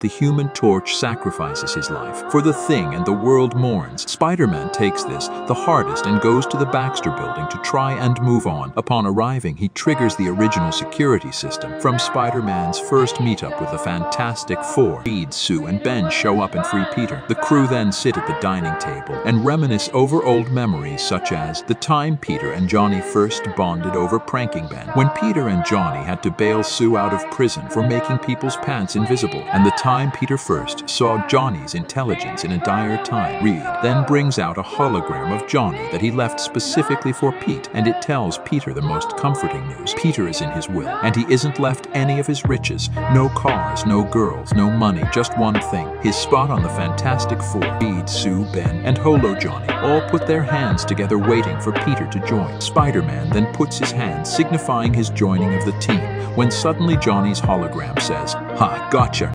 The human torch sacrifices his life for the thing and the world mourns. Spider-Man takes this, the hardest, and goes to the Baxter building to try and move on. Upon arriving, he triggers the original security system. From Spider-Man's first meetup with the Fantastic Four, Reed, Sue, and Ben show up and free Peter. The crew then sit at the dining table and reminisce over old memories such as the time Peter and Johnny first bonded over pranking Ben, when Peter and Johnny had to bail Sue out of prison for making people's pants invisible, and the time Peter first saw Johnny's intelligence in a dire time. Reed then brings out a hologram of Johnny that he left specifically for Pete, and it tells Peter the most comforting news. Peter is in his will, and he isn't left any of his riches. No cars, no girls, no money, just one thing. His spot on the Fantastic Four. Reed, Sue, Ben, and Holo Johnny all put their hands together waiting for Peter to join. Spider-Man then puts his hand signifying his joining of the team, when suddenly Johnny's hologram says, Ha, gotcha,